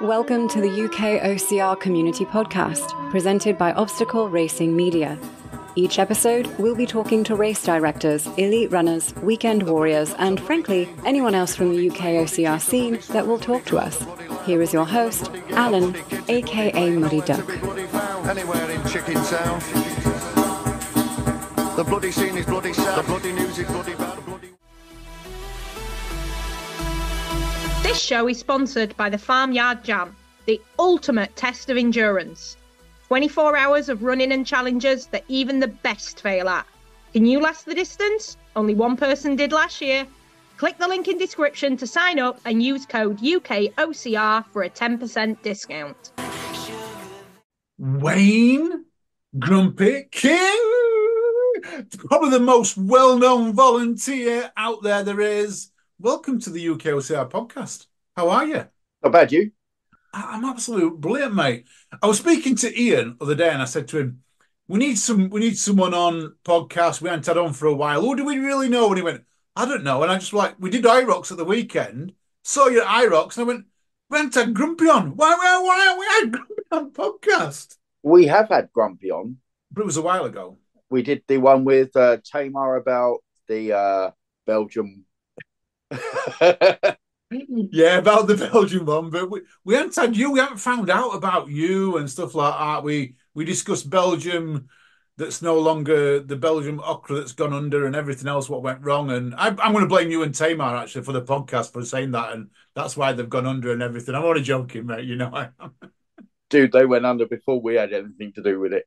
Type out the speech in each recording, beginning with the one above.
Welcome to the UK OCR Community Podcast, presented by Obstacle Racing Media. Each episode, we'll be talking to race directors, elite runners, weekend warriors, and frankly, anyone else from the UK OCR scene that will talk to us. Here is your host, Alan, aka Muddy Duck. Anywhere in Chicken South. The bloody scene is bloody south. The bloody news is bloody bad. This show is sponsored by the Farmyard Jam, the ultimate test of endurance. 24 hours of running and challenges that even the best fail at. Can you last the distance? Only one person did last year. Click the link in description to sign up and use code UKOCR for a 10% discount. Wayne Grumpy King, probably the most well-known volunteer out there there is. Welcome to the UKOCR podcast. How are you? Not bad, you? I'm absolutely brilliant, mate. I was speaking to Ian the other day, and I said to him, "We need some, we need someone on podcast. We haven't had on for a while. Who do we really know?" And he went, "I don't know." And I just like, we did Hyrox at the weekend. Saw your Hyrox, and I went, "We haven't had Grumpy on. Why, why, why aren't we had Grumpy on podcast?" We have had Grumpy on. But it was a while ago. We did the one with uh, Tamar about the uh, Belgium. Mm. Yeah, about the Belgian one, but we, we haven't had you. We haven't found out about you and stuff like that. We we discussed Belgium, that's no longer the Belgium Okra that's gone under, and everything else what went wrong. And I, I'm going to blame you and Tamar actually for the podcast for saying that, and that's why they've gone under and everything. I'm only joking, mate. You know, I am. Dude, they went under before we had anything to do with it.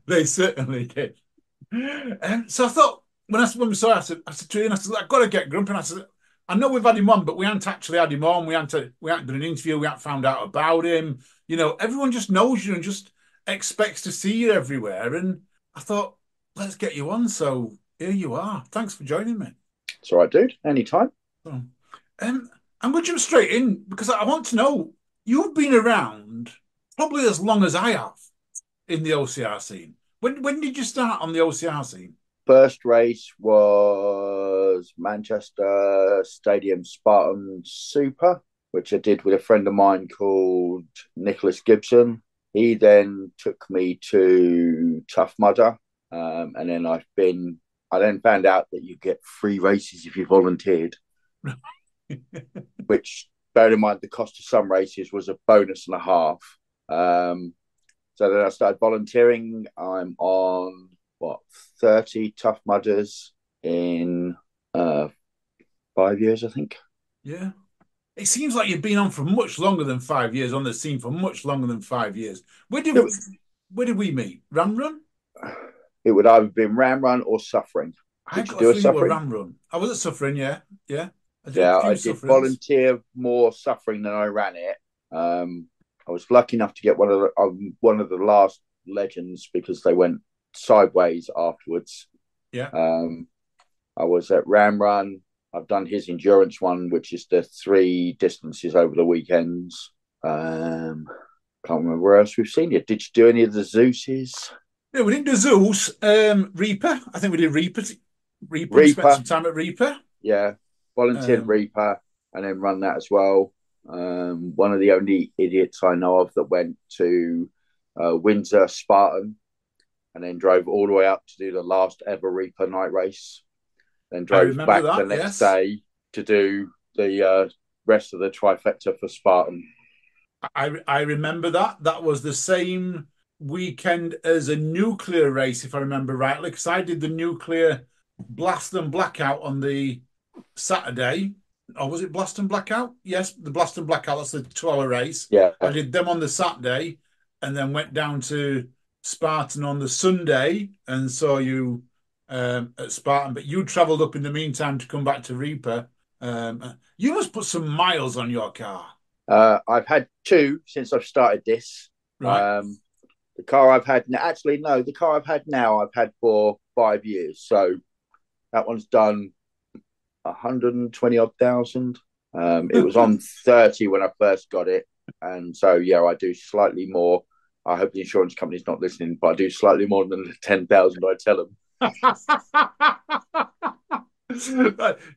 they certainly did. And so I thought when I when we saw, it, I said, I said to Ian, I said, I've got to get Grumpy. And I said, I know we've had him on, but we haven't actually had him on. We haven't we haven't done an interview. We haven't found out about him. You know, everyone just knows you and just expects to see you everywhere. And I thought, let's get you on. So here you are. Thanks for joining me. It's all right, dude. Anytime. Um, I'm going to jump straight in because I want to know you've been around probably as long as I have in the OCR scene. When when did you start on the OCR scene? First race was Manchester Stadium Spartan Super, which I did with a friend of mine called Nicholas Gibson. He then took me to Tough Mudder, um, and then I've been. I then found out that you get free races if you volunteered, which, bear in mind, the cost of some races was a bonus and a half. Um, so then I started volunteering. I'm on what 30 tough mudders in uh five years i think Yeah. It seems like you've been on for much longer than five years, on the scene for much longer than five years. Where did we, where did we meet? Ram Run? it would either been ram run or suffering I Did you got do a a feeling you were Suffering? Ram Run. I was at Suffering, yeah. Yeah. I did yeah i did Sufferings. volunteer more suffering than i ran it um i was lucky enough to get one of the um, one of the last legends because they went sideways afterwards Yeah. um i was at ram run i've done his endurance one which is the three distances over the weekends um can't remember where else we've seen you did you do any of the zeus's Yeah, we didn't do Zeus. Um, Reaper. I think we did Reaper. Reaper. Reaper. Spent some time at Reaper. yeah volunteered Um, reaper and then run that as well um one of the only idiots i know of that went to uh, windsor spartan and then drove all the way up to do the last ever reaper night race then drove back that, the next yes. day to do the uh, rest of the trifecta for spartan I I remember that. That was the same weekend as a nuclear race, if I remember rightly, because I did the nuclear blast and blackout on the Saturday. Or was it blast and blackout? Yes, the blast and blackout. That's the two-hour race. yeah I did them on the Saturday, and then went down to Spartan on the Sunday, and saw you um, at Spartan. But you travelled up in the meantime to come back to Reaper. Um, you must put some miles on your car, uh, i've had two since i've started this right? Um, the car I've had now, actually, no, the car I've had now, I've had for five years. So that one's done 120 odd thousand. Um, it was on 30 when I first got it. And so, yeah, I do slightly more. I hope the insurance company's not listening, but I do slightly more than the 10,000 I tell them.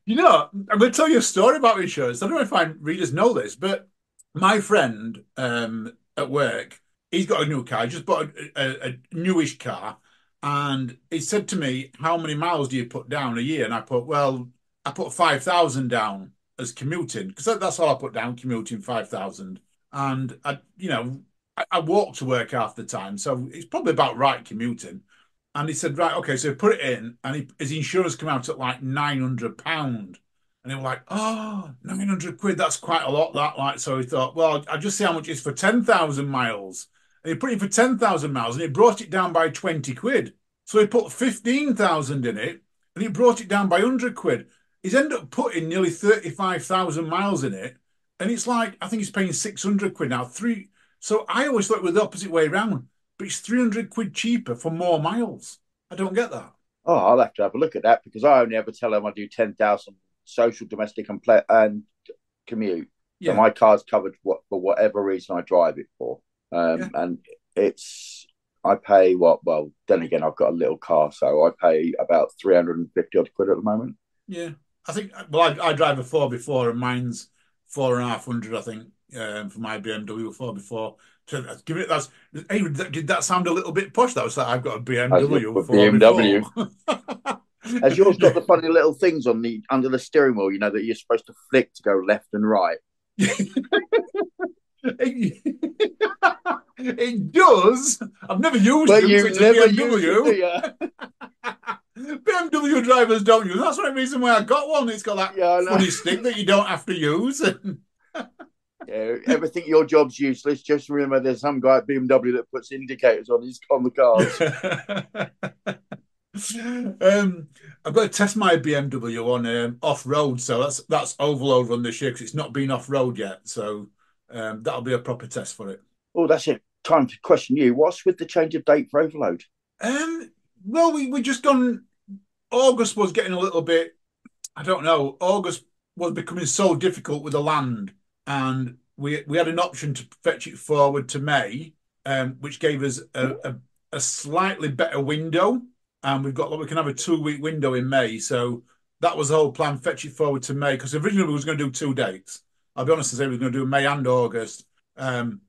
You know, I'm going to tell you a story about insurance. I don't know if my readers know this, but my friend um, at work, he's got a new car. He just bought a, a, a newish car, and he said to me, "How many miles do you put down a year?" And I put, "Well, I put five thousand down as commuting because that's all I put down, commuting five thousand." And I, you know, I, I walk to work half the time, so it's probably about right commuting. And he said, right, okay, so put it in, and he, his insurance came out at like nine hundred pound, and they were like, oh, 900 quid, that's quite a lot. That like, so he thought, well, I'll just see how much it's for ten thousand miles. And he put it for ten thousand miles, and it brought it down by twenty quid. So he put fifteen thousand in it, and he brought it down by hundred quid. He's ended up putting nearly thirty-five thousand miles in it, and it's like I think he's paying six hundred quid now. Three. So I always thought it was the opposite way around but it's 300 quid cheaper for more miles. I don't get that. Oh, I'll have to have a look at that because I only ever tell them I do 10,000 social, domestic, and, play, and commute. Yeah. So my car's covered what, for whatever reason I drive it for. Um, yeah. And it's, I pay what, well, then again, I've got a little car, so I pay about 350 odd quid at the moment. Yeah. I think, well, I, I drive a four before and mine's four and a half hundred, I think, um, for my BMW four before to give it that's hey, did that sound a little bit posh? That was like I've got a BMW. BMW. Has yours got the funny little things on the under the steering wheel? You know that you're supposed to flick to go left and right. it does. I've never used but. You've never BMW. It. BMW drivers don't use. That's the reason why I got one. It's got that yeah, funny stick that you don't have to use. Yeah, everything your job's useless. Just remember, there's some guy at BMW that puts indicators on his on the cars. um, I've got to test my BMW on um, off road, so that's that's overload run this year because it's not been off road yet. So um, that'll be a proper test for it. Oh, that's it. Time to question you. What's with the change of date for overload? Um, well, we we just gone. August was getting a little bit. I don't know. August was becoming so difficult with the land and we we had an option to fetch it forward to May, um, which gave us a, a, a, slightly better window. And we've got like we can have a two week window in May. So that was the whole plan: fetch it forward to May. Because originally we was going to do two dates. I'll be honest and say we were going to do May and August. Um,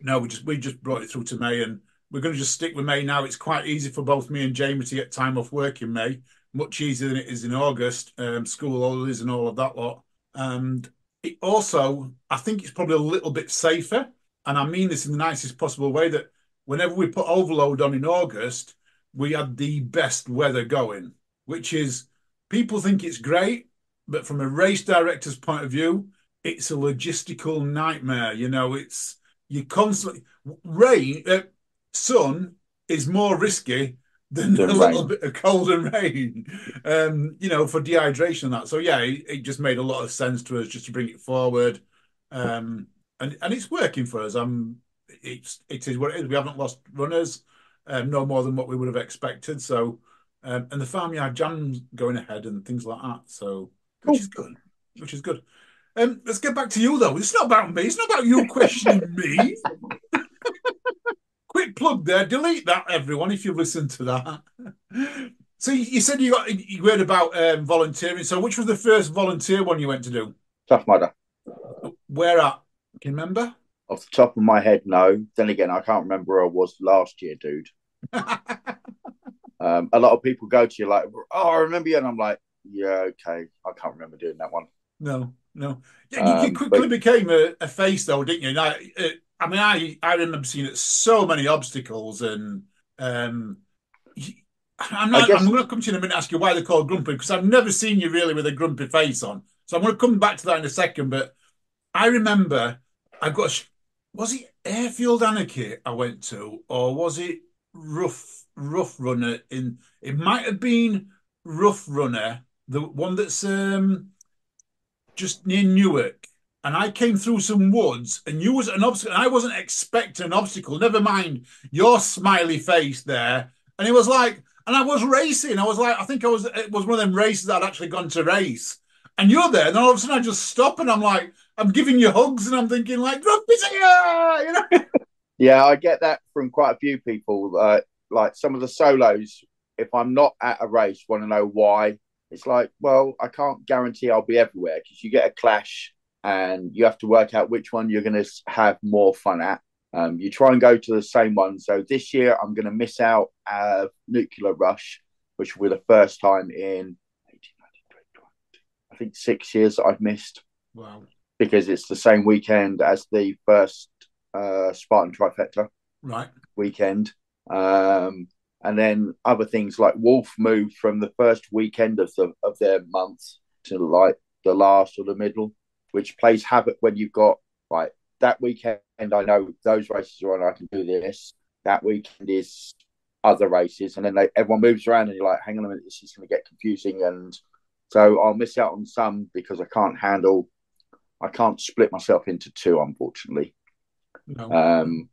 no, we just we just brought it through to May, and we're going to just stick with May now. It's quite easy for both me and Jamie to get time off work in May. Much easier than it is in August. Um, school holidays and all of that lot. And it also, I think it's probably a little bit safer. And I mean this in the nicest possible way that whenever we put overload on in August, we had the best weather going, which is people think it's great, but from a race director's point of view, it's a logistical nightmare. You know, it's you constantly rain, uh, sun is more risky than a little bit of cold and rain, um, you know, for dehydration and that. So yeah, it, it, just made a lot of sense to us just to bring it forward, um, and and it's working for us. Um, it's it is what it is. We haven't lost runners, um, no more than what we would have expected. So, um, and the farmyard jam's going ahead and things like that. So, which is good, which is good. Um, let's get back to you though. It's not about me. It's not about you questioning me. plug there. Delete that, everyone, if you've listened to that. so you said you got you heard about um, volunteering. So which was the first volunteer one you went to do? Tough Mudder. Where at? Can you remember? Off the top of my head, no. Then again, I can't remember where I was last year, dude. um, a lot of people go to you like, "Oh, I remember you," and I'm like, "Yeah, okay, I can't remember doing that one." No, no. Yeah, you, um, you quickly but... became a, a, face, though, didn't you? Now, uh, I mean, I I remember seeing so many obstacles, and um, I'm not. Guess... I'm going to come to you in a minute and ask you why they're called grumpy because I've never seen you really with a grumpy face on. So I'm going to come back to that in a second. But I remember I got was it Airfield Anarchy I went to, or was it Rough Rough Runner? In it might have been Rough Runner, the one that's um just near Newark and I came through some woods, and you was an obstacle. and I wasn't expecting an obstacle. Never mind your smiley face there. And it was like, and I was racing. I was like, I think I was. It was one of them races I'd actually gone to race. And you're there, and all of a sudden I just stop, and I'm like, I'm giving you hugs, and I'm thinking like, here, you know. yeah, I get that from quite a few people. Uh, like some of the solos, if I'm not at a race, want to know why it's like, well, I can't guarantee I'll be everywhere because you get a clash and you have to work out which one you're going to have more fun at. Um, you try and go to the same one. So this year, I'm going to miss out uh, Nuclear Rush, which will be the first time in 18, 19, 20, I think six years that I've missed Wow. because it's the same weekend as the first uh, Spartan Trifecta Right. weekend. Um, and then other things like Wolf moved from the first weekend of the of their month to like the last or the middle, which plays havoc when you've got like that weekend. I know those races are on. I can do this. That weekend is other races, and then they, everyone moves around, and you're like, "Hang on a minute, this is going to get confusing." And so I'll miss out on some because I can't handle. I can't split myself into two, unfortunately. No. Um,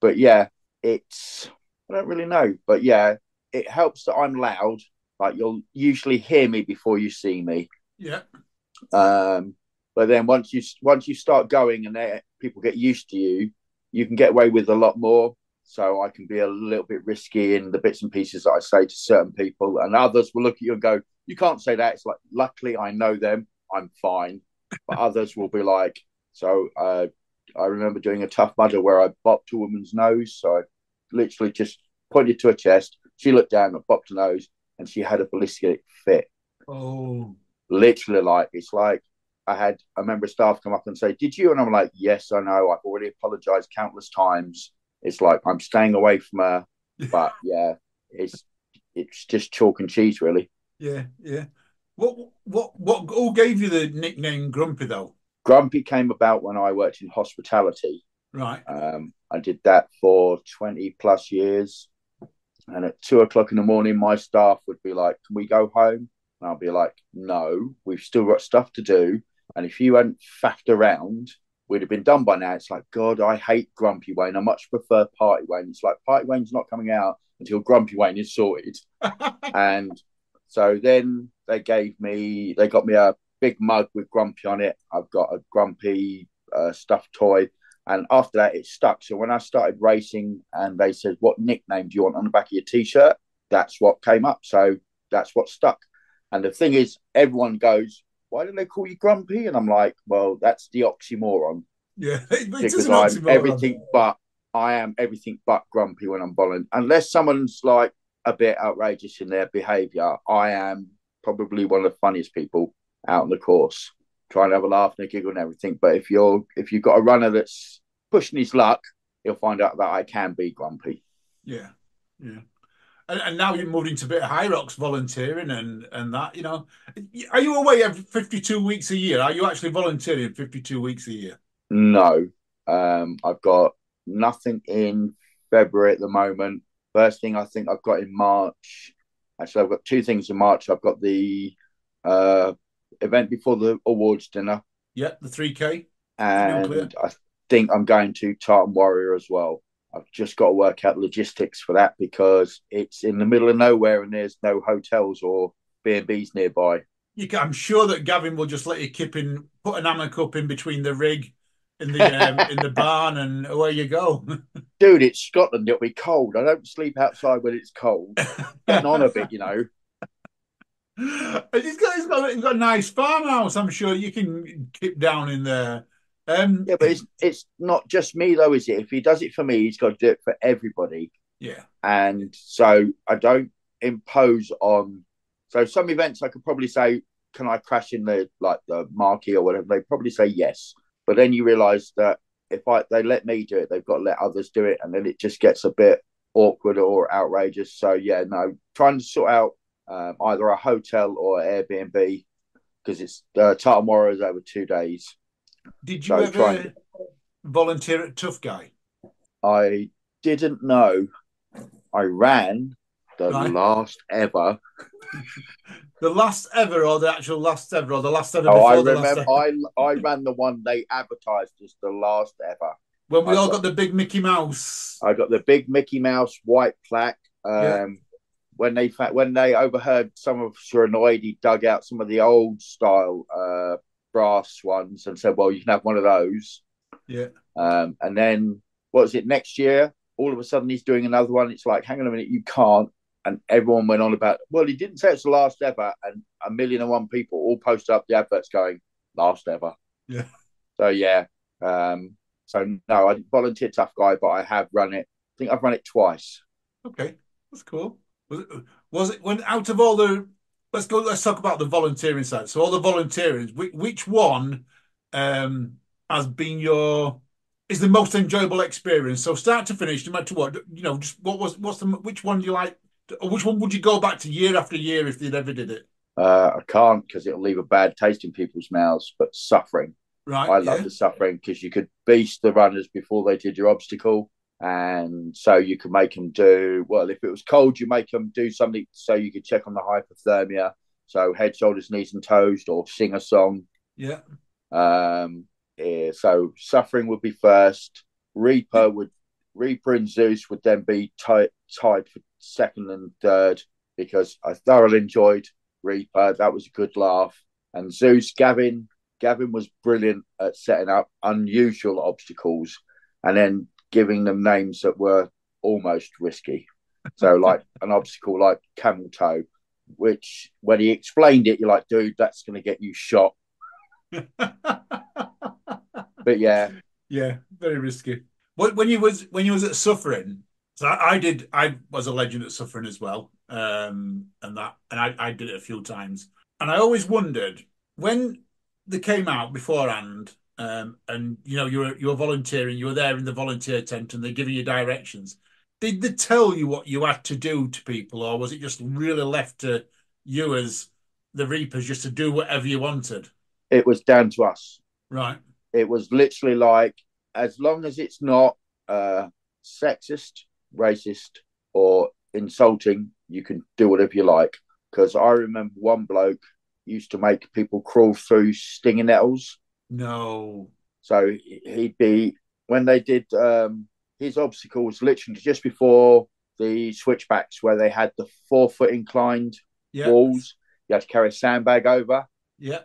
but yeah, it's I don't really know, but yeah, it helps that I'm loud. Like you'll usually hear me before you see me. yeah. Um, but then once you once you start going and they- people get used to you, you can get away with a lot more. So I can be a little bit risky in the bits and pieces that I say to certain people, and others will look at you and go, "You can't say that." It's like, luckily I know them, I'm fine. But others will be like, so uh, I remember doing a tough mudder where I bopped a woman's nose. So I literally just pointed to her chest. She looked down and bopped her nose, and she had a ballistic fit. Oh. Literally, like it's like I had a member of staff come up and say, "Did you?" And I'm like, "Yes, I know. I've already apologized countless times." It's like I'm staying away from her, but yeah, it's it's just chalk and cheese, really. Yeah. Yeah. What? What? What? Who gave you the nickname Grumpy though? Grumpy came about when I worked in hospitality. Right. Um, I did that for 20 plus years. And at two o'clock in the morning, my staff would be like, Can we go home? And I'll be like, No, we've still got stuff to do. And if you hadn't faffed around, we'd have been done by now. It's like, God, I hate Grumpy Wayne. I much prefer Party Wayne. It's like Party Wayne's not coming out until Grumpy Wayne is sorted. and so then they gave me, they got me a big mug with Grumpy on it. I've got a Grumpy uh, stuffed toy. And after that, it stuck. So when I started racing and they said, What nickname do you want on the back of your t shirt? That's what came up. So that's what stuck. And the thing is, everyone goes, Why do they call you Grumpy? And I'm like, Well, that's the oxymoron Yeah. It because I'm oxymoron. everything but I am everything but grumpy when I'm bowling. Unless someone's like a bit outrageous in their behaviour, I am probably one of the funniest people out on the course, trying to have a laugh and a giggle and everything. But if you're if you've got a runner that's pushing his luck, he'll find out that I can be grumpy. Yeah, yeah. And, and now you've moved into a bit of Hyrox volunteering and and that. You know, are you away every fifty-two weeks a year? Are you actually volunteering fifty-two weeks a year? No, um, I've got nothing in February at the moment. First thing I think I've got in March. Actually, I've got two things in March. I've got the uh, event before the awards dinner, Yeah, the three k. and I think I'm going to Tartan Warrior as well. I've just got to work out logistics for that because it's in the middle of nowhere and there's no hotels or B and B's nearby. You can, I'm sure that Gavin will just let you kip in, put an hammock up in between the rig in the um, in the barn, and away you go. Dude, it's Scotland. It'll be cold. I don't sleep outside when it's cold. Getting on a bit, you know. He's got, he's got he's got a nice farmhouse. I'm sure you can kip down in there. Um, Yeah, but it's it's not just me though, is it? If he does it for me, he's got to do it for everybody. yeah, And so I don't impose on. So some events I could probably say, can I crash in the like the marquee or whatever? They probably say yes, but then you realise that if I they let me do it, they've got to let others do it, and then it just gets a bit awkward or outrageous. So yeah, no, trying to sort out um, either a hotel or Airbnb because it's uh, Warriors over two days. Did you So ever trying- volunteer at Tough Guy? I didn't know. I ran the Right. last ever. The last ever, or the actual last ever, or the last ever Oh, before I the last remember. I I ran the one they advertised as the last ever. when we I all got- got the big Mickey Mouse. I got the big Mickey Mouse white plaque. Um, Yeah. When they when they overheard some of annoyed, he dug out some of the old style uh, brass ones and said, "Well, you can have one of those." Yeah, Um, and then what was it next year? All of a sudden, he's doing another one. It's like, hang on a minute, you can't and everyone went on about. Well, he didn't say it's the last ever, and a million and one people all posted up the adverts going last ever. Yeah. So yeah. Um, so no, I volunteer tough guy, but I have run it. I think I've run it twice. Okay, that's cool. Was it, was it when out of all the let's go let's talk about the volunteering side. So all the volunteering, which, which one um has been your is the most enjoyable experience? So start to finish, no matter what, you know, just what was what's the which one do you like or which one would you go back to year after year if they'd ever did it? Uh, I can't because it'll leave a bad taste in people's mouths. But suffering, Right. I love yeah. the suffering because you could beast the runners before they did your obstacle, and so you could make them do well. If it was cold, you make them do something so you could check on the hypothermia. So head, shoulders, knees, and toes, or sing a song. Yeah. Um, yeah, so suffering would be first. Reaper would Reaper and Zeus would then be tied tied for second and third because I thoroughly enjoyed Reaper. That was a good laugh. And Zeus, Gavin, Gavin was brilliant at setting up unusual obstacles and then giving them names that were almost risky. So like an obstacle like camel toe, which when he explained it, you're like, dude, that's going to get you shot. But yeah, Yeah, very risky. When when you was when you was at suffering, so I, I did. I was a legend at suffering as well, um, and that, and I, I did it a few times, and I always wondered when they came out beforehand, um, and you know you're you're volunteering, you're there in the volunteer tent, and they're giving you directions. Did they tell you what you had to do to people, or was it just really left to you as the reapers just to do whatever you wanted? it was down to us. Right. It was literally like, as long as it's not uh, sexist, racist, or insulting, you can do whatever you like. Because I remember one bloke used to make people crawl through stinging nettles. No. So he'd be when they did um, his obstacles, literally just before the switchbacks, where they had the four foot inclined Yeah. walls. You had to carry a sandbag over. Yeah.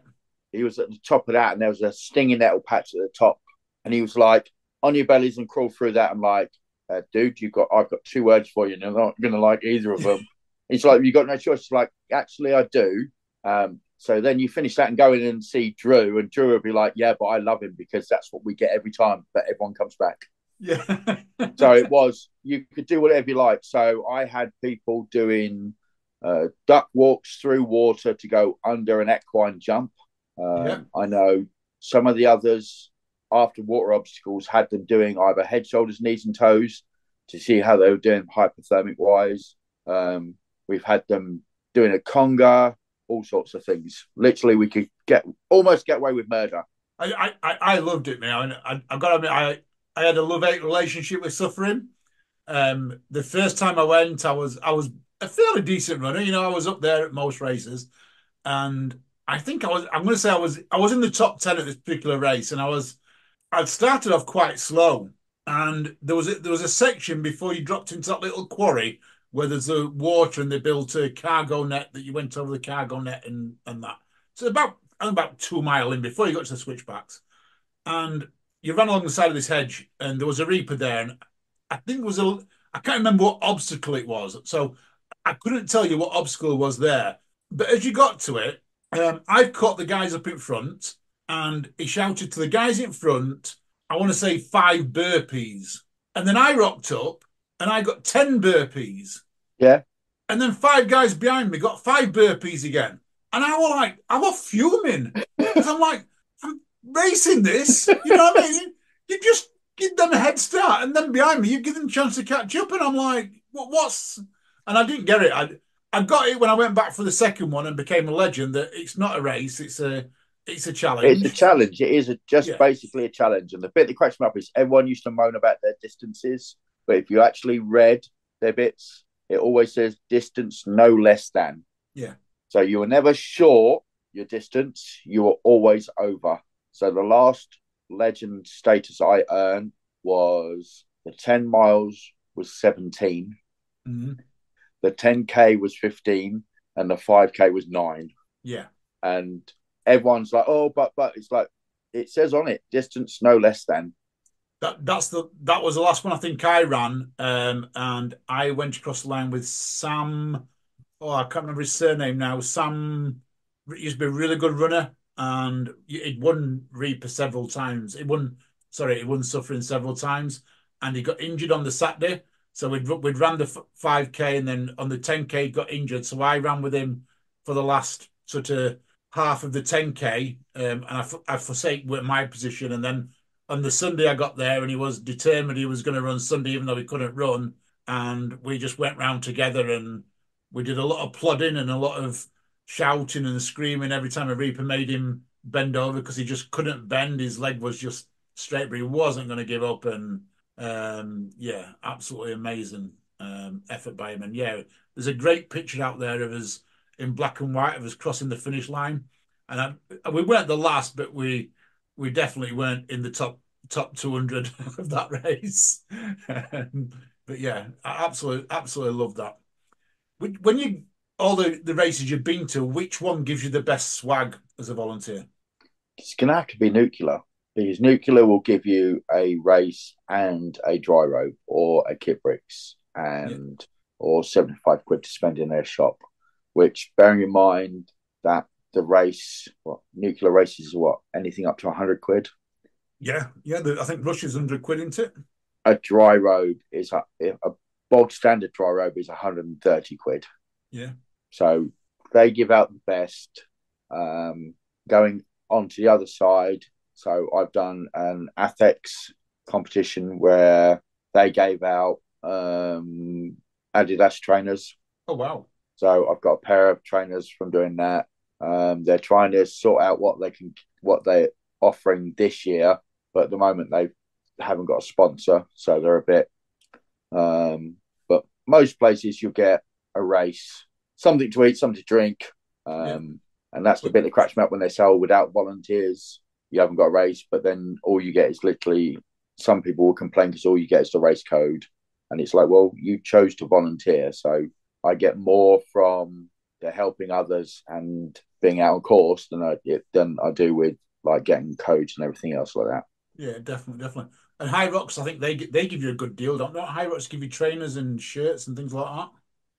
He was at the top of that, and there was a stinging nettle patch at the top. And he was like, "On your bellies and crawl through that." I'm like, uh, "Dude, you got I've got two words for you, and I'm not going to like either of them." He's like, "You got no choice." It's like, actually, I do. Um, so then you finish that and go in and see Drew, and Drew will be like, "Yeah, but I love him because that's what we get every time that everyone comes back." Yeah. So it was you could do whatever you like. So I had people doing uh, duck walks through water to go under an equine jump. Um, Yeah. I know some of the others after water obstacles had them doing either head, shoulders, knees, and toes to see how they were doing hypothermic wise. Um, we've had them doing a conga, all sorts of things. Literally, we could get almost get away with murder. I, I, I loved it, man. I, I've got to admit, I, I had a love hate relationship with suffering. Um, the first time I went, I was I was a fairly decent runner. You know, I was up there at most races, and I think I was. I'm going to say I was. I was in the top ten at this particular race, and I was. I'd started off quite slow, and there was a, there was a section before you dropped into that little quarry where there's a water, and they built a cargo net that you went over the cargo net and and that. So about about two mile in before you got to the switchbacks, and you ran along the side of this hedge, and there was a reaper there, and I think it was a. I can't remember what obstacle it was, so I couldn't tell you what obstacle was there. But as you got to it, um, I caught the guys up in front, and he shouted to the guys in front, I want to say five burpees. And then I rocked up and I got 10 burpees. Yeah. And then five guys behind me got five burpees again. And I was like, I was fuming. Because I'm like, I'm racing this. You know what I mean? You just give them a head start. And then behind me, you give them a chance to catch up. And I'm like, what, what's. And I didn't get it. I, I got it when I went back for the second one and became a legend that it's not a race, it's a it's a challenge. It's a challenge. It is a, just Yeah. basically a challenge. And the bit that cracks me up is everyone used to moan about their distances, but if you actually read their bits, it always says distance no less than. Yeah. So you were never short your distance, you were always over. So the last legend status I earned was the 10 miles was 17, Mhm. the 10K was 15, and the 5K was nine Yeah. and everyone's like, "Oh, but but it's like it says on it, distance no less than." That that's the that was the last one I think I ran, um, and I went across the line with Sam. Oh, I can't remember his surname now. Sam used to be a really good runner, and he'd won Reaper several times. He won, sorry, he won Suffering several times, and he got injured on the Saturday. So we'd we'd ran the five k, and then on the ten k got injured. So I ran with him for the last sort of half of the ten k, um, and I, I forsake my position, and then on the Sunday I got there and he was determined he was going to run Sunday even though he couldn't run. And we just went round together and we did a lot of plodding and a lot of shouting and screaming every time a Reaper made him bend over because he just couldn't bend. His leg was just straight, but he wasn't going to give up. And um, yeah, absolutely amazing um, effort by him. And yeah, there's a great picture out there of us in black and white of us crossing the finish line. And I, we weren't the last, but we we definitely weren't in the top top 200 of that race. um, but yeah, I absolutely absolutely love that. When you all the, the races you've been to, which one gives you the best swag as a volunteer? It's going to have to be nuclear because nuclear will give you a race and a dry robe or a KitBrix and yeah. or 75 quid to spend in their shop, which bearing in mind that the race, what nuclear races what anything up to hundred quid. Yeah, yeah. The, I think Rush's hundred quid, isn't it? A dry robe is a, a bog standard dry robe is 130 quid. Yeah. So they give out the best. Um, going on to the other side, so I've done an Athex competition where they gave out um, Adidas trainers. Oh wow! So I've got a pair of trainers from doing that. Um, they're trying to sort out what they can, what they're offering this year, but at the moment they haven't got a sponsor, so they're a bit. Um, but most places you get a race, something to eat, something to drink, um, yeah. and that's the bit that cracks me up when they sell without volunteers. You haven't got a race, but then all you get is literally. Some people will complain because all you get is the race code, and it's like, well, you chose to volunteer, so I get more from helping others and being out on course than I than I do with like getting coach and everything else like that. Yeah, definitely, definitely. And Hyrox, I think they they give you a good deal, don't they? Hyrox give you trainers and shirts and things like that.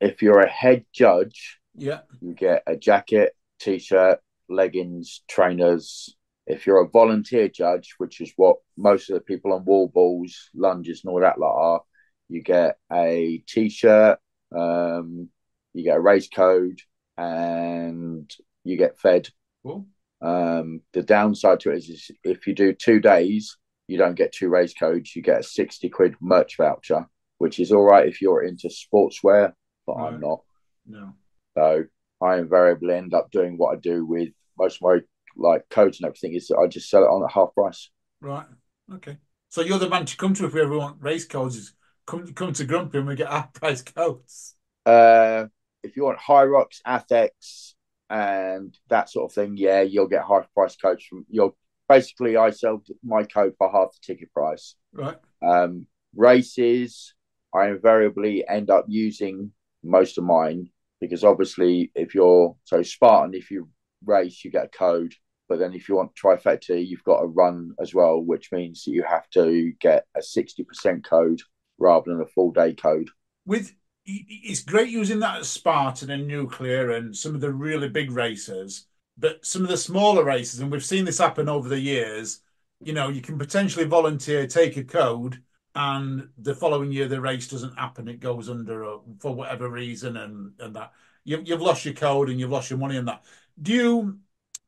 If you're a head judge, yeah, you get a jacket, t-shirt, leggings, trainers. If you're a volunteer judge, which is what most of the people on wall balls, lunges, and all that lot are, you get a t-shirt, um, you get a race code, and you get fed. Cool. Um, the downside to it is, is, if you do two days, you don't get two race codes. You get a sixty quid merch voucher, which is all right if you're into sportswear, but right. I'm not. No. So I invariably end up doing what I do with most of my like codes and everything. Is that I just sell it on at half price. Right. Okay. So you're the man to come to if we ever want race codes. Is come come to Grumpy and we get half price codes. Uh, if you want Hyrox, Athex, and that sort of thing, yeah, you'll get half price codes from you'll basically I sell my code for half the ticket price. Right. Um, races, I invariably end up using most of mine because obviously if you're so Spartan, if you race, you get a code. But then if you want trifecta, you've got to run as well, which means that you have to get a 60% code rather than a full day code. With it's great using that at Spartan and Nuclear and some of the really big races, but some of the smaller races, and we've seen this happen over the years. You know, you can potentially volunteer, take a code, and the following year the race doesn't happen; it goes under uh, for whatever reason, and and that you, you've lost your code and you've lost your money and that. Do you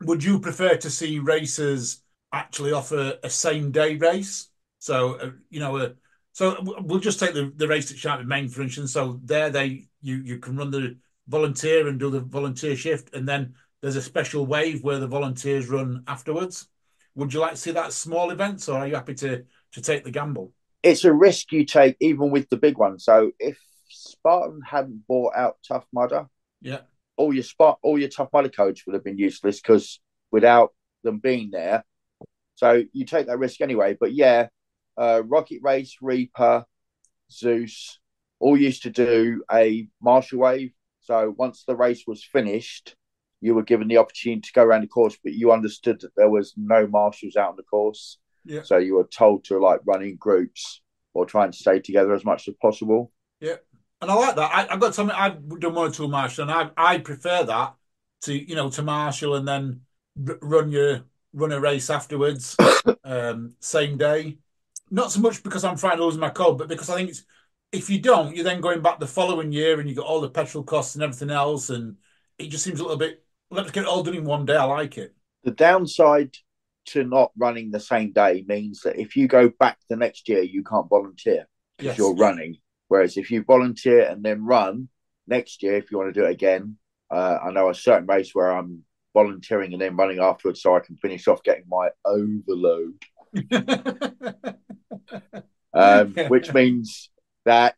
would you prefer to see racers actually offer a same day race? So uh, you know, a so we'll just take the, the race at Sharpie Main, for instance. So there, they you you can run the volunteer and do the volunteer shift, and then there's a special wave where the volunteers run afterwards. Would you like to see that small events, or are you happy to to take the gamble? It's a risk you take, even with the big one. So if Spartan hadn't bought out Tough Mudder, yeah, all your spot, all your Tough Mudder codes would have been useless because without them being there. So you take that risk anyway. But yeah, uh, Rocket Race, Reaper, Zeus, all used to do a marshal wave. So once the race was finished, you were given the opportunity to go around the course, but you understood that there was no marshals out on the course. Yeah. So you were told to like run in groups or try and stay together as much as possible. Yeah. And I like that. I, I've got something. I've done one or two marshal, and I I prefer that to you know to marshal and then r- run your run a race afterwards, um, same day. Not so much because I'm trying to lose my cold, but because I think it's if you don't, you're then going back the following year and you got all the petrol costs and everything else, and it just seems a little bit. Let's get it all done in one day. I like it. The downside to not running the same day means that if you go back the next year, you can't volunteer because Yes. you're running. Whereas if you volunteer and then run next year, if you want to do it again, uh, I know a certain race where I'm volunteering and then running afterwards so I can finish off getting my overload, um, which means that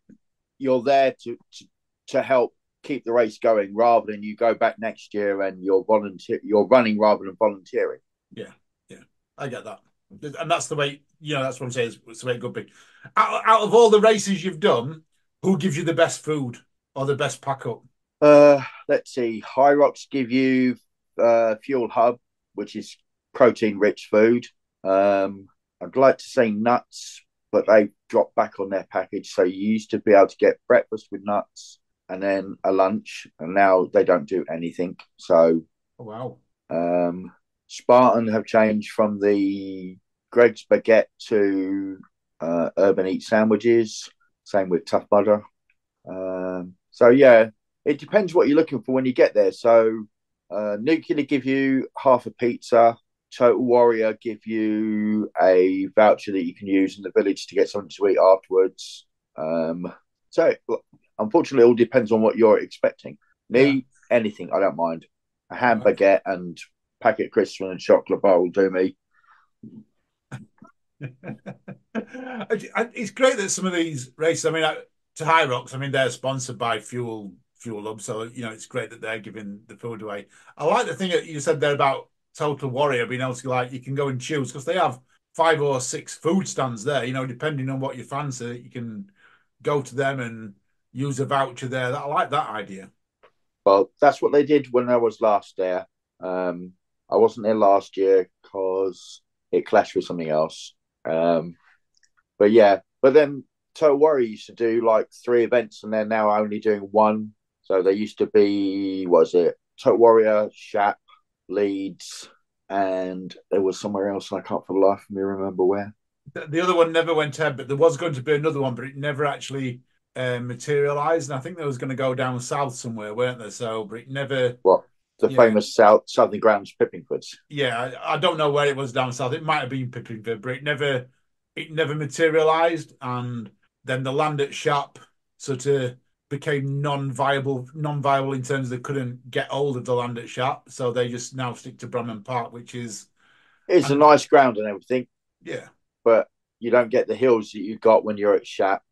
you're there to, to to help keep the race going rather than you go back next year and you're volunteer you're running rather than volunteering. Yeah, yeah, I get that, and that's the way you know. That's what I'm saying. It's the way it could be. Out, out of all the races you've done, who gives you the best food or the best pack up? Uh, let's see. Hyrox give you uh, Fuel Hub, which is protein rich food. Um, I'd like to say nuts, but they dropped back on their package. So you used to be able to get breakfast with nuts and then a lunch, and now they don't do anything. So Oh, wow. um, Spartan have changed from the Greggs Baguette to uh, Urban Eat sandwiches. Same with Tough Mudder. Um, so yeah, it depends what you're looking for when you get there. So uh, Nuclear give you half a pizza. Total Warrior give you a voucher that you can use in the village to get something to eat afterwards. Um, so unfortunately, it all depends on what you're expecting. Me, anything, I don't mind. A ham baguette and packet crisps and chocolate bar will do me. it's great that some of these races. I mean, I- to Hyrox. I mean, they're sponsored by Fuel Fuel Hub, so you know it's great that they're giving the food away. I like the thing that you said there about Total Warrior being able to like you can go and choose because they have five or six food stands there. You know, depending on what you fancy, you can go to them and use a voucher there. That, I like that idea. Well, that's what they did when I was last there. Um, I wasn't there last year because it clashed with something else. Um, but yeah, but then Total Warrior used to do like three events, and they're now only doing one. So they used to be, was it Total Warrior, Shap, Leeds, and there was somewhere else, I can't for the life of me remember where. The, the other one never went ahead, but there was going to be another one, but it never actually uh, materialized. And I think there was going to go down south somewhere, weren't there? So, but it never. What the famous South Southern Grounds Pippingfords. Yeah, I, I don't know where it was down south. It might have been Pippingford, but it never, it never materialized. And then the land at Shap sort of became non-viable, non-viable in terms of they couldn't get hold of the land at Shap, so they just now stick to Bramham Park, which is It's a nice ground and everything, yeah. but you don't get the hills that you got when you're at Shap.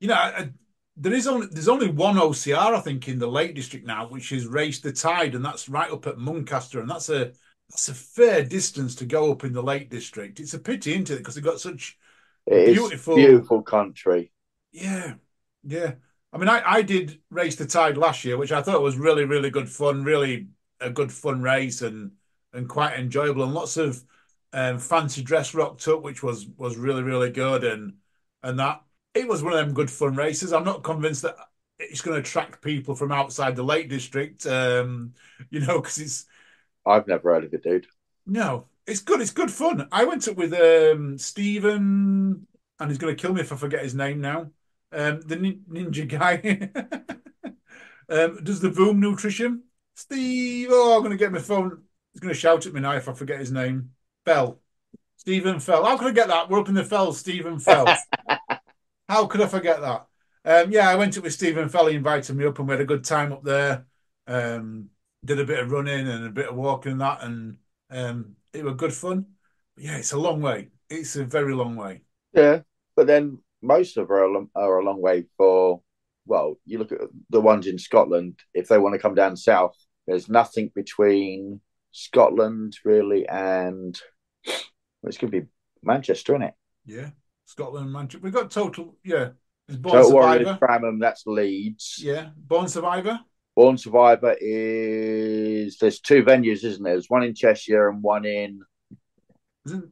You know, I, there is only there's only one OCR I think in the Lake District now, which is Race the Tide, and that's right up at Muncaster, and that's a that's a fair distance to go up in the Lake District. It's a pity, isn't it? Because they've got such It Beautiful. beautiful country. yeah, yeah. I mean, I, I did Race the Tide last year, which I thought was really really good fun, really a good fun race, and and quite enjoyable, and lots of um, fancy dress rocked up, which was was really really good, and and that it was one of them good fun races. I'm not convinced that it's going to attract people from outside the Lake District, um, you know, because it's I've never heard of it, dude. no, it's good. It's good fun. I went up with um, Stephen, and he's going to kill me if I forget his name now. Um, the nin- ninja guy um, does the Voom Nutrition. Steve, oh, I'm going to get my phone. He's going to shout at me now if I forget his name. Fell. Stephen Fell. How could I get that? We're up in the Fells, Stephen Fell. How could I forget that? Um, yeah, I went up with Stephen Fell. He invited me up, and we had a good time up there. Um, did a bit of running and a bit of walking and that, and um, it was good fun. But yeah, it's a long way. It's a very long way. Yeah, but then most of them are a, long, are a long way for. Well, you look at the ones in Scotland. If they want to come down south, there's nothing between Scotland really and well, it's going to be Manchester, isn't it? Yeah, Scotland, Manchester. We've got total. Yeah, there's Born Total Survivor. Bramham, that's Leeds. Yeah, Born Survivor. Born Survivor is there's two venues, isn't there? There's one in Cheshire and one in Isn't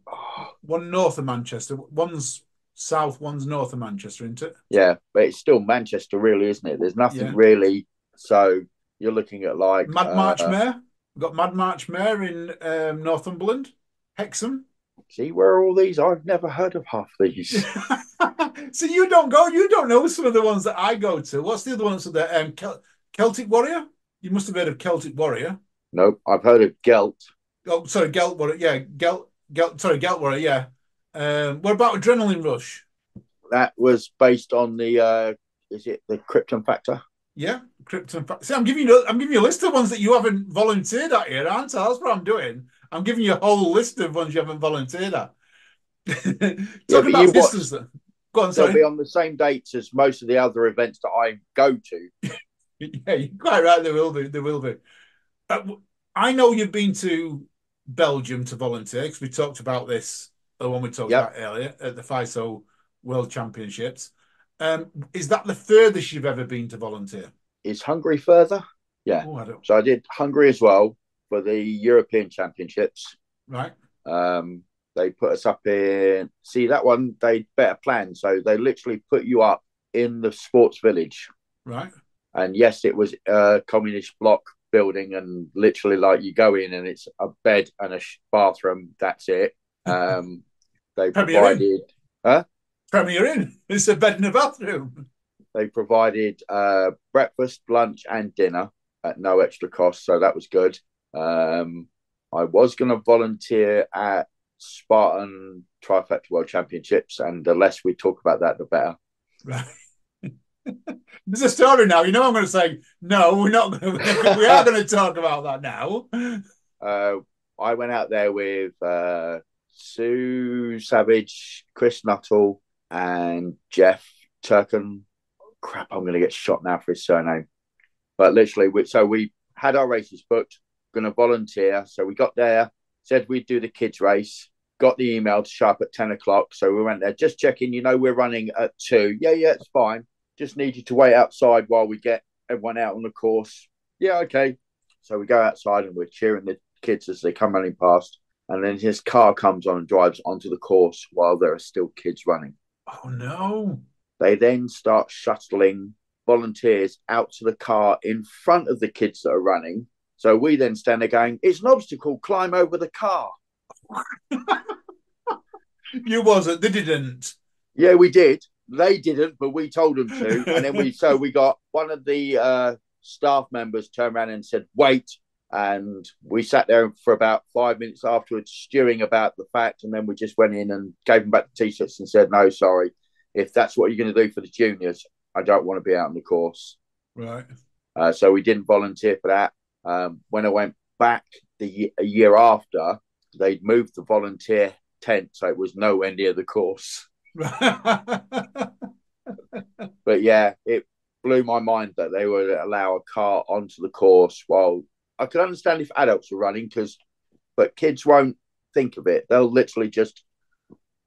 one north of Manchester. One's south, one's north of Manchester, isn't it? Yeah, but it's still Manchester, really, isn't it? There's nothing Yeah. really. So you're looking at like Mad uh, March Mare. We've got Mad March Mare in um, Northumberland, Hexham. See, where are all these? I've never heard of half these. so you don't go, you don't know some of the ones that I go to. What's the other ones? The um, Kel- Celtic Warrior. You must have heard of Celtic Warrior. nope, I've heard of Gelt. Oh, sorry, Gelt Warrior. Yeah, Gelt. Gelt. Sorry, Gelt Warrior. Yeah. Um, what about Adrenaline Rush? That was based on the. uh Is it the Krypton Factor? Yeah, Krypton. Factor. See, I'm giving you. I'm giving you a list of ones that you haven't volunteered at here, aren't I? That's what I'm doing. I'm giving you a whole list of ones you haven't volunteered at. Talking but about you distance. then. Go on, They'll be on the same dates as most of the other events that I go to. Yeah, you're quite right. There will be. There will be. Uh, I know you've been to Belgium to volunteer because we talked about this the one we talked Yep. about earlier at the FISO World Championships. Um, is that the furthest you've ever been to volunteer? Is Hungary further? Yeah. Oh, I. So I did Hungary as well for the European Championships. Right. Um, they put us up in. See that one? They better plan. So they literally put you up in the sports village. Right. And yes, it was a communist block building, and literally like you go in and it's a bed and a bathroom. That's it. Um, they Premier provided. Premier Inn. It's a bed and a bathroom. They provided uh, breakfast, lunch, and dinner at no extra cost, so that was good. Um, I was going to volunteer at Spartan Trifecta World Championships, and the less we talk about that, the better. Right. There's a story now. You know, I'm going to say no. We're not. Going to, we are going to talk about that now. Uh, I went out there with uh, Sue Savage, Chris Nuttall, and Jeff Turkin. Crap, I'm going to get shot now for his surname. But literally, we, so we had our races booked, going to volunteer. So we got there, said we'd do the kids' race, got the email to show up at 10 o'clock. So we went there, just checking, you know, we're running at two. Yeah, yeah, it's fine. Just need you to wait outside while we get everyone out on the course. Yeah, okay. So we go outside and we're cheering the kids as they come running past. And then his car comes on and drives onto the course while there are still kids running. Oh no! They then start shuttling volunteers out to the car in front of the kids that are running. So we then stand there going, It's an obstacle, climb over the car. You wasn't. They didn't. Yeah, we did. They didn't, but we told them to. And then we, so we got one of the uh, staff members turned around and said, Wait. And we sat there for about five minutes afterwards, stewing about the fact. And then we just went in and gave them back the t shirts and said, No, sorry. If that's what you're going to do for the juniors, I don't want to be out on the course. Right. Uh, so we didn't volunteer for that. Um, when I went back the a year after, they'd moved the volunteer tent, so it was nowhere near the course. But yeah, it blew my mind that they would allow a car onto the course. While I could understand if adults were running, because but kids won't think of it. They'll literally just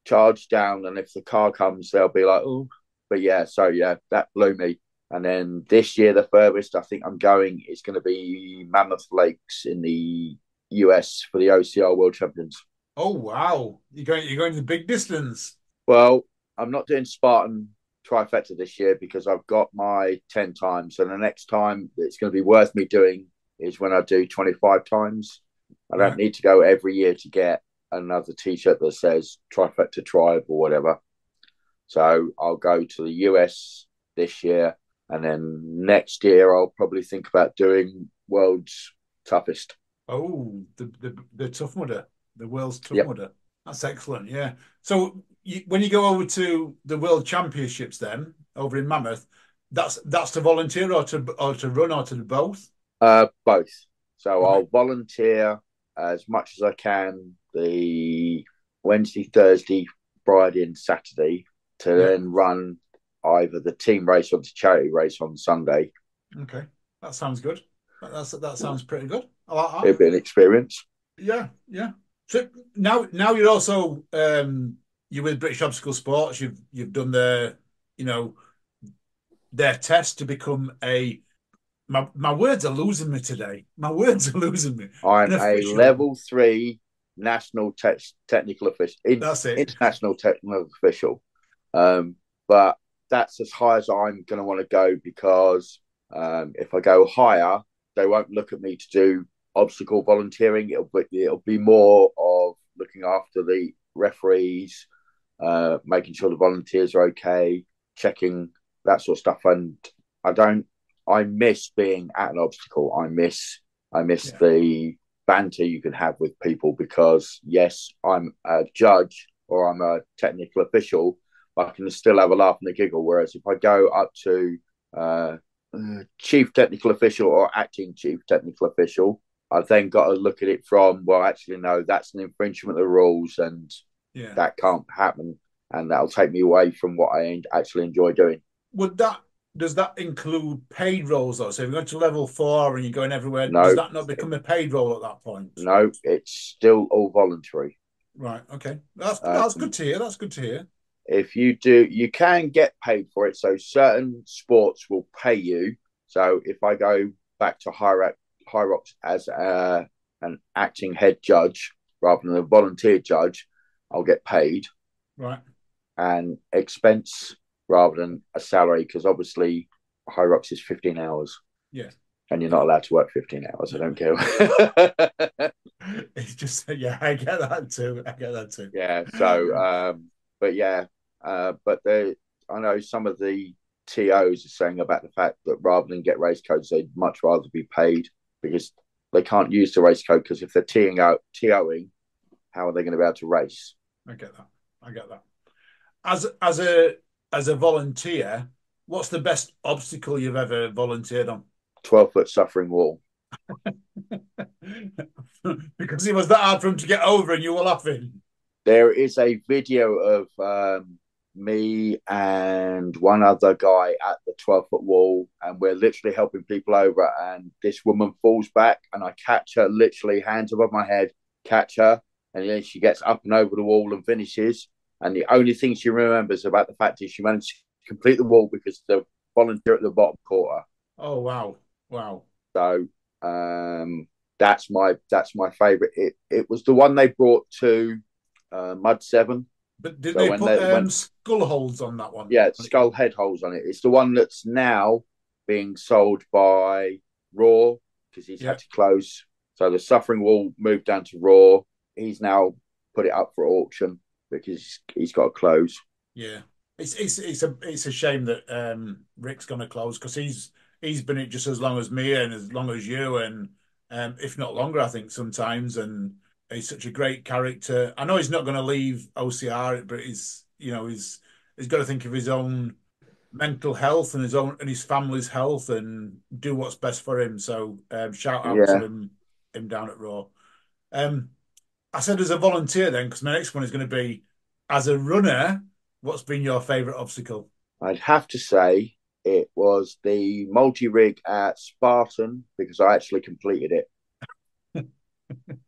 charge down, and if the car comes, they'll be like, "Oh." But yeah, so yeah, that blew me. And then this year, the furthest I think I'm going is going to be Mammoth Lakes in the US for the OCR World Champions. oh wow! You're going. You're going the big distance. Well, I'm not doing Spartan trifecta this year because I've got my 10 times. So the next time it's going to be worth me doing is when I do 25 times. I don't Right. need to go every year to get another t shirt that says trifecta tribe or whatever. So I'll go to the US this year. And then next year, I'll probably think about doing world's toughest. Oh, the the, the tough mudder, the world's tough Yep. mudder. That's excellent. Yeah. So you, when you go over to the World Championships, then over in Mammoth, that's that's to volunteer or to or to run or to do both. Uh, both. So Right. I'll volunteer as much as I can the Wednesday, Thursday, Friday, and Saturday to Yeah. then run either the team race or the charity race on Sunday. Okay, that sounds good. That, that's that sounds pretty good. Like. It'll be an experience. Yeah, yeah. So now, now you're also um, you're with British Obstacle Sports. You've you've done their, you know, their test to become a. My my words are losing me today. My words are losing me. I'm a level three national te- technical official, in, That's it. international technical official. Um, but that's as high as I'm going to want to go because um, if I go higher, they won't look at me to do obstacle volunteering. It'll be it'll be more of looking after the referees, uh, making sure the volunteers are okay, checking that sort of stuff. And I don't, I miss being at an obstacle. I miss, I miss Yeah. the banter you can have with people because yes, I'm a judge or I'm a technical official, but I can still have a laugh and a giggle. Whereas if I go up to uh, uh, chief technical official or acting chief technical official, I've then got to look at it from well, actually, no, that's an infringement of the rules, and Yeah. that can't happen, and that'll take me away from what I actually enjoy doing. Would that does that include paid roles though? So if you're going to level four and you're going everywhere, No. does that not become a paid role at that point? No, it's still all voluntary. Right. Okay. That's Uh, that's good to hear. That's good to hear. If you do, you can get paid for it. So certain sports will pay you. So if I go back to High Rocks as a, an acting head judge rather than a volunteer judge, I'll get paid. Right. and expense rather than a salary because obviously Hyrox is 15 hours Yeah. and you're not allowed to work 15 hours. I don't care. It's just yeah, I get that too. I get that too. yeah. So, um, but yeah, uh, but they, I know some of the TOs are saying about the fact that rather than get race codes, they'd much rather be paid because they can't use the race code because if they're teeing out, TOing, how are they going to be able to race? I get that. I get that. As as a as a volunteer, what's the best obstacle you've ever volunteered on? 12 foot suffering wall. because it was that hard for him to get over, and you were laughing. there is a video of um, me and one other guy at the 12 foot wall, and we're literally helping people over. And this woman falls back, and I catch her literally hands above my head, catch her, and then she gets up and over the wall and finishes. And the only thing she remembers about the fact is she managed to complete the wall because the volunteer at the bottom caught her. Oh wow, wow. So um, that's my that's my favourite. It it was the one they brought to uh, Mud Seven. But did So they put they- um, when- skull holes on that one? Yeah, skull head holes on it. It's the one that's now being sold by Raw because he's Yeah. had to close. So the Suffering Wall moved down to Raw. He's now put it up for auction because he's got to close. Yeah, it's it's it's a it's a shame that um, Rick's going to close because he's he's been it just as long as me and as long as you and um, if not longer, I think sometimes. And he's such a great character. I know he's not going to leave OCR, but he's you know he's he's got to think of his own mental health and his own and his family's health and do what's best for him. So um, shout out Yeah. to him him down at Raw. Um, I said as a volunteer then because my next one is going to be as a runner. What's been your favourite obstacle? I'd have to say it was the multi rig at Spartan because I actually completed it.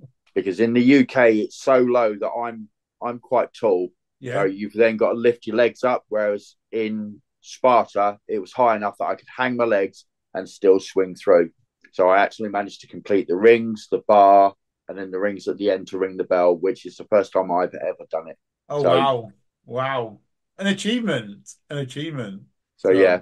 because in the UK it's so low that I'm I'm quite tall. Yeah, So you've then got to lift your legs up, whereas in Sparta it was high enough that I could hang my legs and still swing through. So I actually managed to complete the rings, the bar, and then the rings at the end to ring the bell, which is the first time I've ever done it. Oh So- wow, wow! An achievement, an achievement. So So- yeah,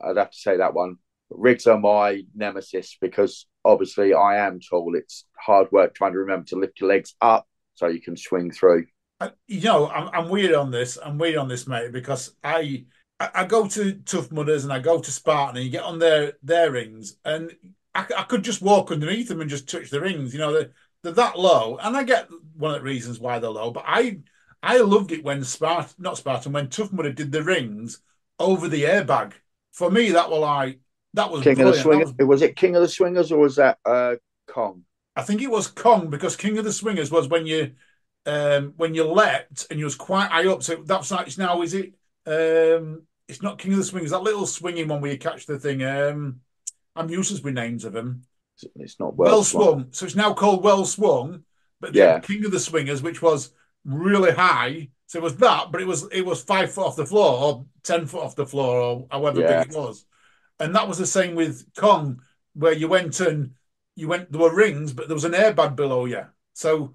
I'd have to say that one. Rigs are my nemesis because obviously I am tall. It's hard work trying to remember to lift your legs up so you can swing through. I, you know, I'm, I'm weird on this. I'm weird on this, mate, because I, I I go to Tough Mudders and I go to Spartan and you get on their their rings and I, I could just walk underneath them and just touch the rings. You know, they're, they're that low, and I get one of the reasons why they're low. But I I loved it when Spartan, not Spartan, when Tough Mudder did the rings over the airbag. For me, that was like that was King of the brilliant. Swingers. was- Was... it King of the Swingers or was that uh, Kong? I think it was Kong because King of the Swingers was when you um when you leapt and you was quite high up. So that's like it's now is it um it's not King of the Swingers, that little swinging one where you catch the thing. Um I'm useless with names of them. It's not Well, well, swung. So it's now called Well Swung, but Yeah. King of the Swingers, which was really high. So it was that, but it was it was five foot off the floor or ten foot off the floor or however Yeah. big it was. And that was the same with Kong, where you went and you went there were rings, but there was an airbag below you. So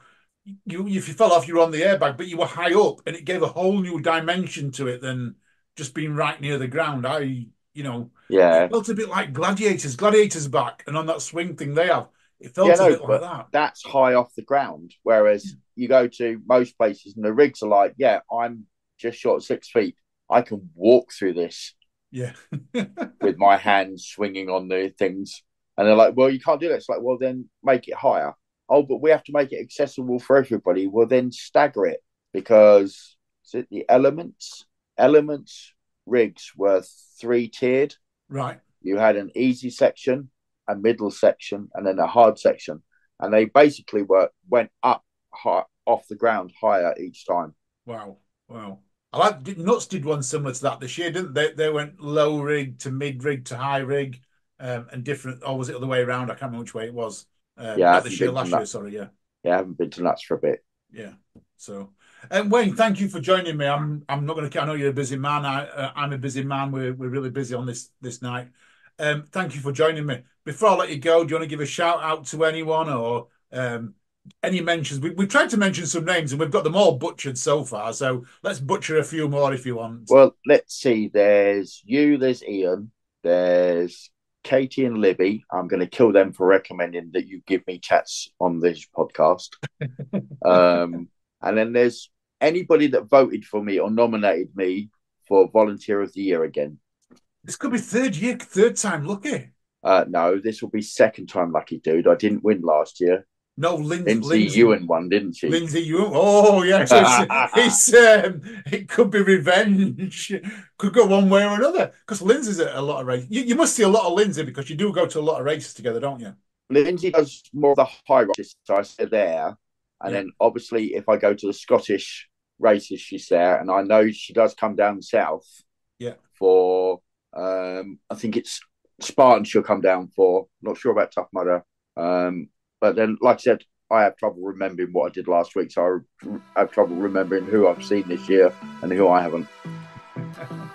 you if you fell off, you were on the airbag, but you were high up, and it gave a whole new dimension to it than just being right near the ground. I, you know, Yeah. it felt a bit like gladiators. Gladiators back, and on that swing thing they have, it felt Yeah, a no, bit like that. that's high off the ground. Whereas you go to most places and the rigs are like, yeah, I'm just short six feet. I can walk through this Yeah, with my hands swinging on the things. And they're like, well, you can't do that. It's like, well, then make it higher. Oh, but we have to make it accessible for everybody. Well, then stagger it because is it the elements? Elements rigs were three tiered. right. You had an easy section, a middle section, and then a hard section. And they basically were went up high, off the ground higher each time. Wow, wow. I like Nuts did one similar to that this year, didn't they? They went low rig to mid rig to high rig, um, and different. Or was it the other way around? I can't remember which way it was. Um, Yeah, this year, last year. Sorry, yeah. Yeah, I haven't been to nuts for a bit. Yeah. So, and Wayne, thank you for joining me. I'm I'm not going to. I know you're a busy man. I uh, I'm a busy man. We're we're really busy on this this night. Um, thank you for joining me. Before I let you go, do you want to give a shout out to anyone or um any mentions? We we tried to mention some names and we've got them all butchered so far. So let's butcher a few more if you want. Well, let's see. There's you, there's Ian, there's Katie and Libby. I'm going to kill them for recommending that you give me chats on this podcast. um, and then there's anybody that voted for me or nominated me for Volunteer of the Year again. This could be third year, third time lucky. Uh, no, this will be second time lucky, dude. I didn't win last year. No, Lindsay. Lindsay Lindsay Ewan won, didn't she? Lindsay Ewan. Oh, yes. It's, it's um, it could be revenge. Could go one way or another. Because Lindsay's at a lot of races. You, you must see a lot of Lindsay because you do go to a lot of races together, don't you? Lindsay does more of the high races, so I sit there. And Yeah. then obviously, if I go to the Scottish races, she's there. And I know she does come down south. Yeah. For um, I think it's Spartan. She'll come down for. Not sure about Tough Mudder. Um, but then, like I said, I have trouble remembering what I did last week, so I have trouble remembering who I've seen this year and who I haven't.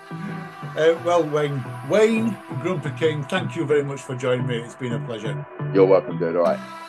Uh, well, Wayne, Wayne Grumpy King, thank you very much for joining me. It's been a pleasure. You're welcome, dude. All right.